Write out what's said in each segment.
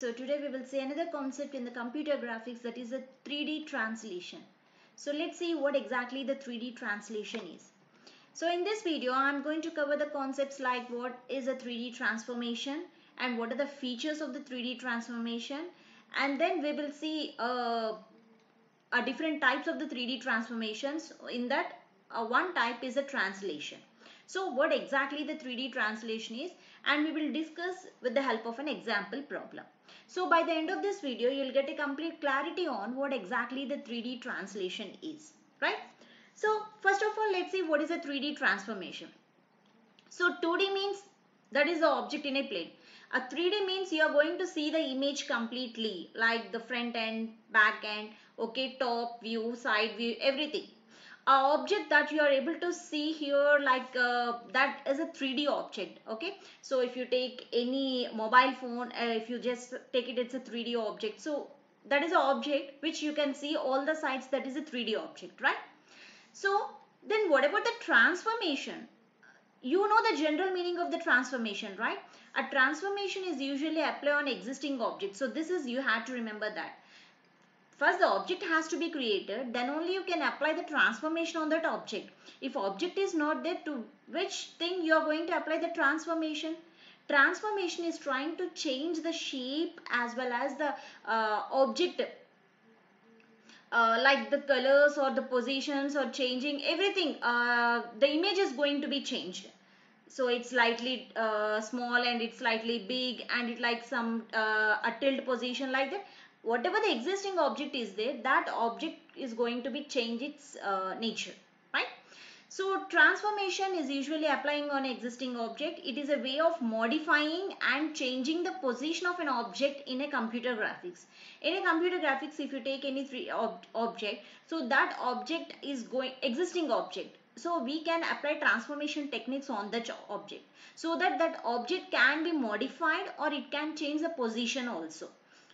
So today we will see another concept in the computer graphics that is a 3D translation. So let's see what exactly the 3D translation is. So in this video I'm going to cover the concepts like what is a 3D transformation and what are the features of the 3D transformation and then we will see uh, uh, different types of the 3D transformations. In that uh, one type is a translation. So what exactly the 3D translation is and we will discuss with the help of an example problem. So by the end of this video, you'll get a complete clarity on what exactly the 3D translation is, right? So first of all, let's see what is a 3D transformation. So 2D means that is the object in a plane. A 3D means you are going to see the image completely like the front end, back end, okay, top view, side view, everything object that you are able to see here like uh, that is a 3d object okay? So if you take any mobile phone uh, if you just take it it's a 3d object. So that is an object which you can see all the sides that is a 3d object right? So then what about the transformation? You know the general meaning of the transformation right? A transformation is usually applied on existing objects. So this is you had to remember that First, the object has to be created. Then only you can apply the transformation on that object. If object is not there, to which thing you are going to apply the transformation? Transformation is trying to change the shape as well as the uh, object. Uh, like the colors or the positions or changing everything. Uh, the image is going to be changed so it's slightly uh, small and it's slightly big and it like some uh, a tilt position like that whatever the existing object is there, that object is going to be change its uh, nature, right? So transformation is usually applying on existing object. It is a way of modifying and changing the position of an object in a computer graphics. In a computer graphics, if you take any three ob object, so that object is going existing object. So we can apply transformation techniques on the object so that that object can be modified or it can change the position also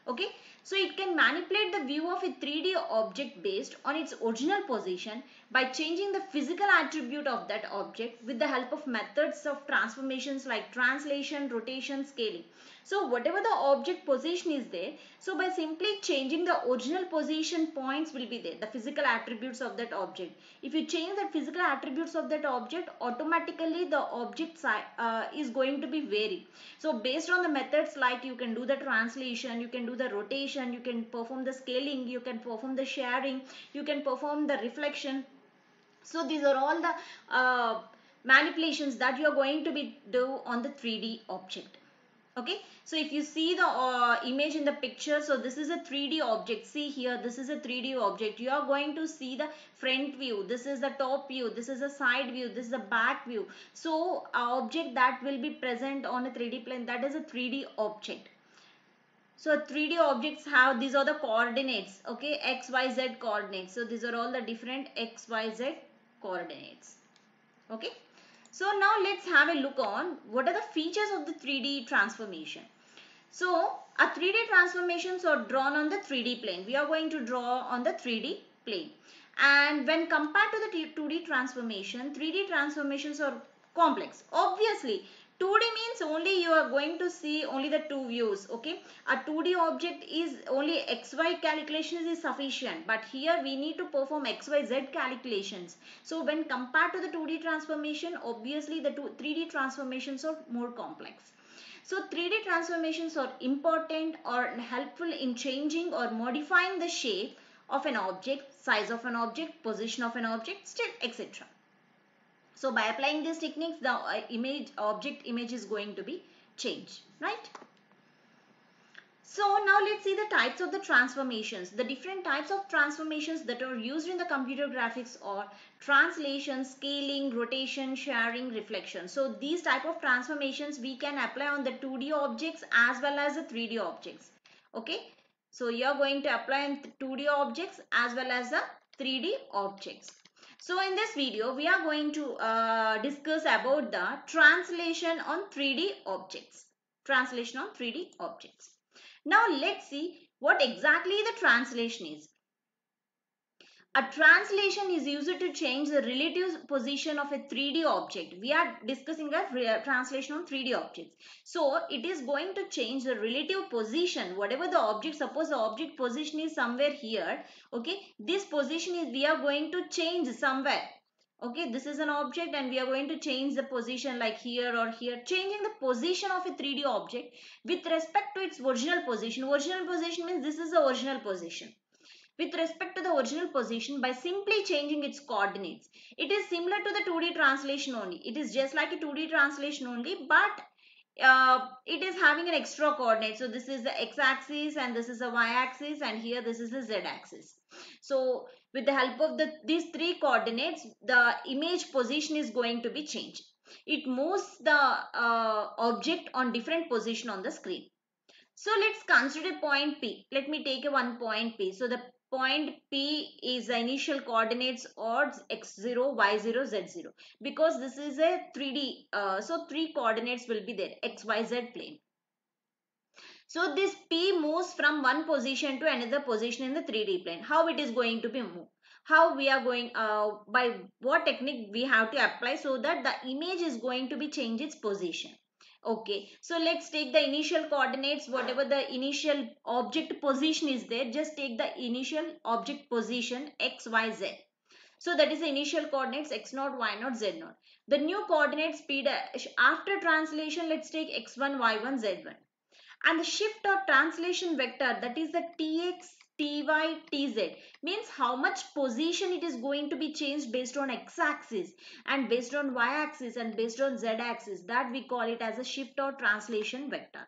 okay? So it can manipulate the view of a 3d object based on its original position by changing the physical attribute of that object with the help of methods of transformations like translation rotation scaling. So whatever the object position is there so by simply changing the original position points will be there the physical attributes of that object. If you change the physical attributes of that object automatically the object uh, is going to be varied. So based on the methods like you can do the translation you can do the rotation you can perform the scaling you can perform the sharing you can perform the reflection so these are all the uh, manipulations that you are going to be do on the 3d object. Okay? So if you see the uh, image in the picture so this is a 3d object. See here this is a 3d object. You are going to see the front view. This is the top view. This is the side view. This is the back view. So object that will be present on a 3d plane that is a 3d object. So 3D objects have, these are the coordinates, okay, x, y, z coordinates. So these are all the different x, y, z coordinates, okay. So now let's have a look on what are the features of the 3D transformation. So a 3D transformations are drawn on the 3D plane. We are going to draw on the 3D plane. And when compared to the 2D transformation, 3D transformations are complex. Obviously, 2D means only you are going to see only the two views. Okay. A 2D object is only XY calculations is sufficient. But here we need to perform XYZ calculations. So when compared to the 2D transformation, obviously the two, 3D transformations are more complex. So 3D transformations are important or helpful in changing or modifying the shape of an object, size of an object, position of an object, state, etc. So by applying these techniques, the uh, image object image is going to be changed, right? So now let's see the types of the transformations. The different types of transformations that are used in the computer graphics are translation, scaling, rotation, sharing, reflection. So these type of transformations we can apply on the 2D objects as well as the 3D objects. Okay. So you are going to apply in 2D objects as well as the 3D objects. So in this video, we are going to uh, discuss about the translation on 3D objects. Translation on 3D objects. Now let's see what exactly the translation is. A translation is used to change the relative position of a 3D object. We are discussing a translation on 3D objects. So it is going to change the relative position. Whatever the object, suppose the object position is somewhere here. Okay, this position is we are going to change somewhere. Okay, this is an object and we are going to change the position like here or here. Changing the position of a 3D object with respect to its original position. Original position means this is the original position with respect to the original position by simply changing its coordinates. It is similar to the 2D translation only. It is just like a 2D translation only but uh, it is having an extra coordinate. So this is the x-axis and this is the y-axis and here this is the z-axis. So with the help of the these three coordinates, the image position is going to be changed. It moves the uh, object on different position on the screen. So let's consider point P. Let me take a one point P. So the point P is the initial coordinates or x0, y0, z0 because this is a 3D. Uh, so three coordinates will be there x, y, z plane. So this P moves from one position to another position in the 3D plane. How it is going to be moved? How we are going, uh, by what technique we have to apply so that the image is going to be change its position. Okay, so let's take the initial coordinates, whatever the initial object position is there, just take the initial object position x, y, z. So that is the initial coordinates x0, y0, z0. The new coordinates p dash, after translation, let's take x1, y1, z1. And the shift or translation vector, that is the tx, ty, tz means how much position it is going to be changed based on x-axis and based on y-axis and based on z-axis that we call it as a shift or translation vector.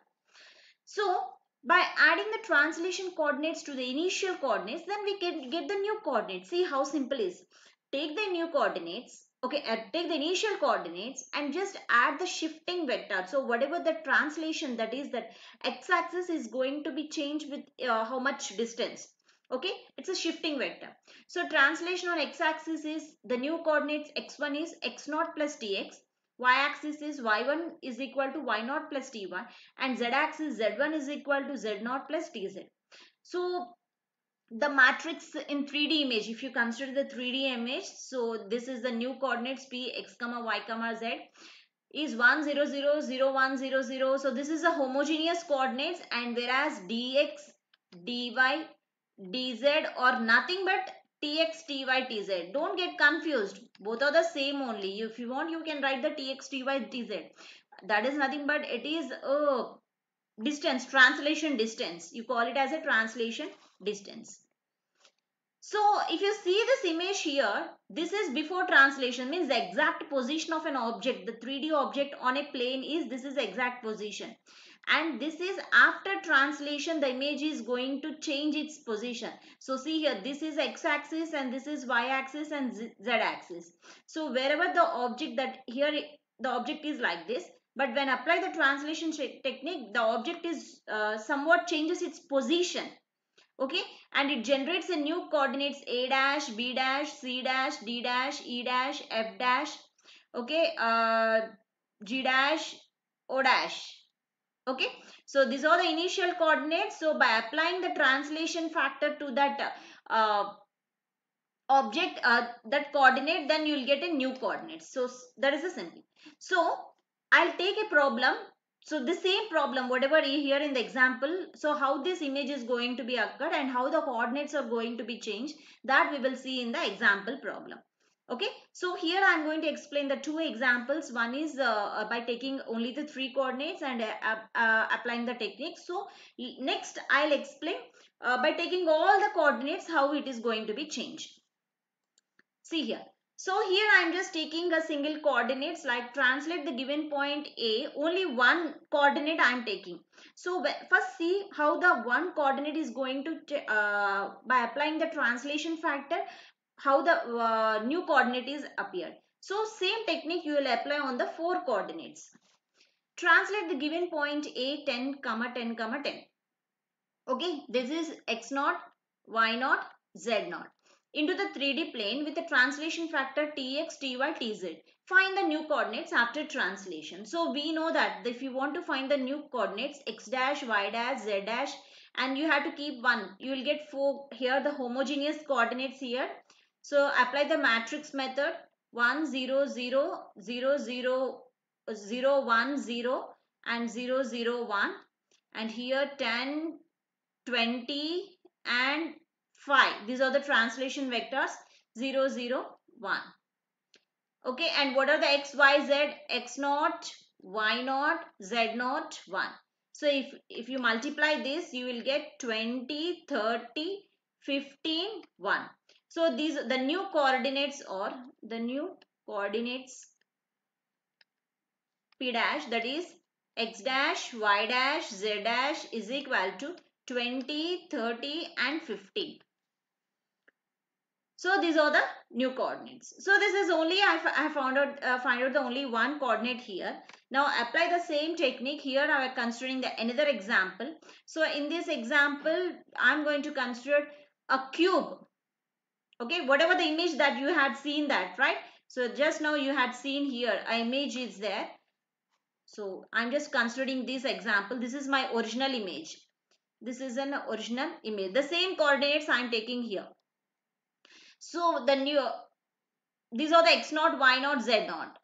So by adding the translation coordinates to the initial coordinates then we can get the new coordinates. See how simple is. Take the new coordinates okay take the initial coordinates and just add the shifting vector. So whatever the translation that is that x-axis is going to be changed with uh, how much distance. Okay it's a shifting vector. So translation on x-axis is the new coordinates x1 is x0 plus tx y-axis is y1 is equal to y0 plus ty and z-axis z1 is equal to z0 plus tz so the matrix in 3D image, if you consider the 3D image, so this is the new coordinates p x comma y comma z is 1 0 0 0 1 0 0. So this is a homogeneous coordinates and whereas dx, dy, dz or nothing but tx, ty, tz. Don't get confused. Both are the same only. If you want, you can write the tx, ty, tz. That is nothing but it is a distance, translation distance. You call it as a translation distance. So if you see this image here, this is before translation means the exact position of an object. The 3D object on a plane is this is exact position. And this is after translation the image is going to change its position. So see here this is x-axis and this is y-axis and z-axis. So wherever the object that here the object is like this but when apply the translation technique the object is uh, somewhat changes its position okay? And it generates a new coordinates a dash b dash c dash d dash e dash f dash. Okay? Uh, g dash o dash. Okay? So these are the initial coordinates. So by applying the translation factor to that uh, object uh, that coordinate then you'll get a new coordinate. So that is a simple so i'll take a problem so the same problem, whatever here in the example, so how this image is going to be occurred and how the coordinates are going to be changed, that we will see in the example problem. Okay, so here I am going to explain the two examples. One is uh, uh by taking only the three coordinates and uh, uh, applying the technique. So next I'll explain uh, by taking all the coordinates how it is going to be changed. See here. So here I am just taking a single coordinates like translate the given point A, only one coordinate I am taking. So first see how the one coordinate is going to, uh, by applying the translation factor, how the uh, new coordinate is appeared. So same technique you will apply on the four coordinates. Translate the given point A 10 comma 10 comma 10. Okay, this is x naught, y naught, z naught into the 3D plane with a translation factor tx, ty, tz. Find the new coordinates after translation. So we know that if you want to find the new coordinates x dash, y dash, z dash and you have to keep one. You will get four here the homogeneous coordinates here So apply the matrix method 1 0 0 0 0 0 1 0 and 0 0 1 and here 10 20 and 5 these are the translation vectors. 0 0 1 okay and what are the x y z? X naught y naught z naught 1 so if if you multiply this you will get 20 30 15 1 so these are the new coordinates or the new coordinates p dash that is x dash, y dash, z dash is equal to 20, 30 and 15. So these are the new coordinates. So this is only I, I found out uh, find out the only one coordinate here. Now apply the same technique here. I am considering the another example. So in this example, I am going to consider a cube. Okay, whatever the image that you had seen that right. So just now you had seen here a image is there. So I'm just considering this example. This is my original image. This is an original image. The same coordinates I'm taking here. So the new, these are the x naught, y naught, z naught.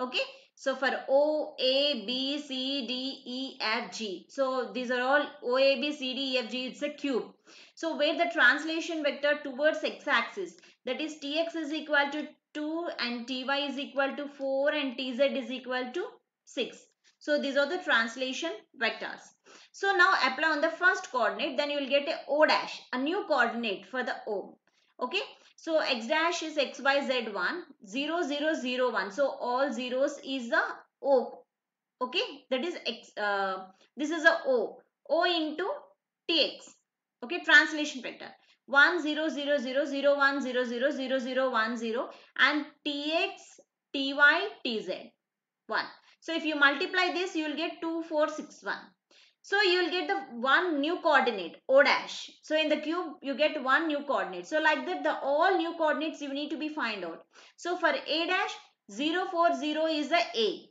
Okay. So for O, A, B, C, D, E, F, G. So these are all O, A, B, C, D, E, F, G. It's a cube. So where the translation vector towards x-axis that is Tx is equal to 2 and Ty is equal to 4 and Tz is equal to 6. So these are the translation vectors. So now apply on the first coordinate then you will get a O dash, a new coordinate for the O. Okay. So x dash is x y z 1, 0, 0, 0, 1. So all zeros is the O. Okay. That is x, uh, this is a O. O into tx. Okay. Translation vector. 1 0 0 0 0 1 0 0 0 0 1 0 and tx ty tz 1 so if you multiply this, you will get 2461. So you will get the one new coordinate O dash. So in the cube you get one new coordinate. So like that the all new coordinates you need to be find out. So for A dash 040 is the A.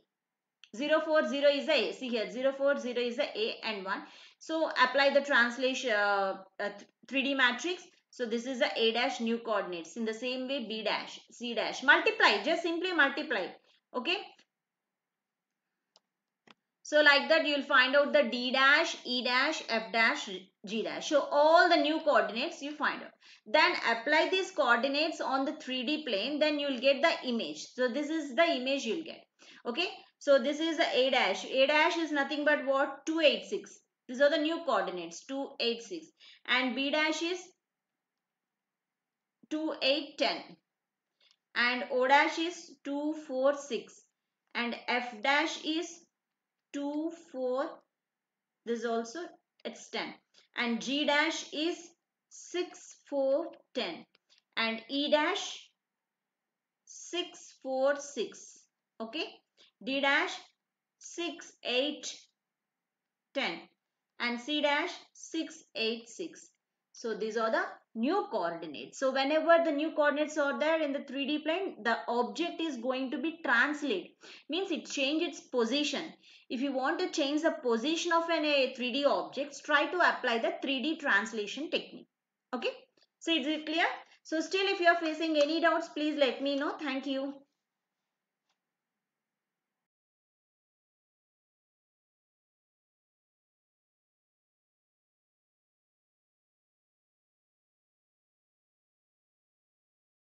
040 is the A. See here 040 is the A and 1. So apply the translation uh, uh, 3D matrix. So this is the A dash new coordinates. In the same way B dash, C dash. Multiply. Just simply multiply. Okay. So like that you will find out the D dash, E dash, F dash, G dash. So all the new coordinates you find out. Then apply these coordinates on the 3D plane. Then you will get the image. So this is the image you will get. Okay. So this is the A dash. A dash is nothing but what? 286. These are the new coordinates. 286. And B dash is 2810. And O dash is 246. And F dash is 2, 4. This is also it's 10. And G dash is 6, 4, 10. And E dash 6, 4, 6. Okay. D dash 6, 8, 10. And C dash 6, 8, 6. So these are the new coordinates. So whenever the new coordinates are there in the 3D plane, the object is going to be translated. Means it change its position. If you want to change the position of an a 3D object, try to apply the 3D translation technique. Okay. So is it clear? So still if you are facing any doubts, please let me know. Thank you.